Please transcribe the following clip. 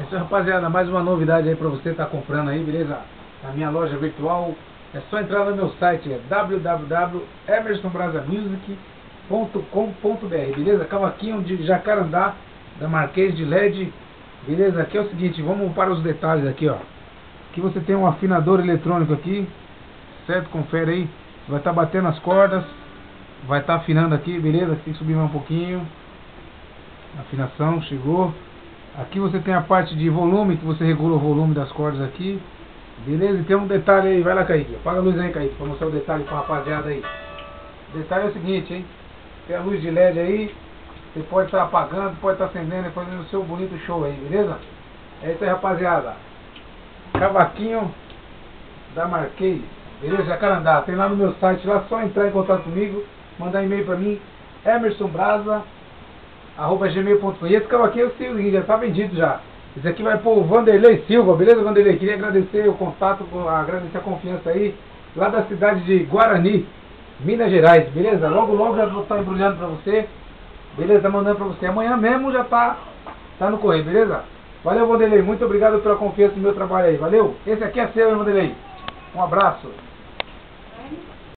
Então, rapaziada, mais uma novidade aí pra você tá comprando aí, beleza? Na minha loja virtual. É só entrar no meu site, é www.emersonbrasamusic.com.br, beleza? Cavaquinho de Jacarandá, da Marquês de LED, beleza? Aqui é o seguinte, vamos para os detalhes aqui, ó. Aqui você tem um afinador eletrônico aqui, certo? Confere aí. Vai estar tá batendo as cordas, vai estar tá afinando aqui, beleza? Tem que subir mais um pouquinho. Afinação, chegou. Aqui você tem a parte de volume, que você regula o volume das cordas aqui. Beleza? E tem um detalhe aí, vai lá Kaique, apaga a luz aí Kaique, pra mostrar o detalhe pra rapaziada aí. O detalhe é o seguinte, hein? Tem a luz de LED aí, você pode estar tá apagando, pode estar tá acendendo e fazendo o seu bonito show aí, beleza? É isso aí rapaziada. Cavaquinho da Marquês, beleza? Jacarandá, tem lá no meu site, lá só entrar em contato comigo, mandar e-mail pra mim, Emerson Brasa arroba gmail.com. E esse aqui é o seguinte, já está vendido já. Esse aqui vai pro Vanderlei Silva, beleza, Vanderlei? Queria agradecer o contato, agradecer a confiança aí, lá da cidade de Guarani, Minas Gerais, beleza? Logo, logo já vou estar embrulhando pra você, beleza? Mandando pra você. Amanhã mesmo já tá, tá no correio, beleza? Valeu, Vanderlei. Muito obrigado pela confiança no meu trabalho aí, valeu? Esse aqui é seu, Vanderlei? Um abraço.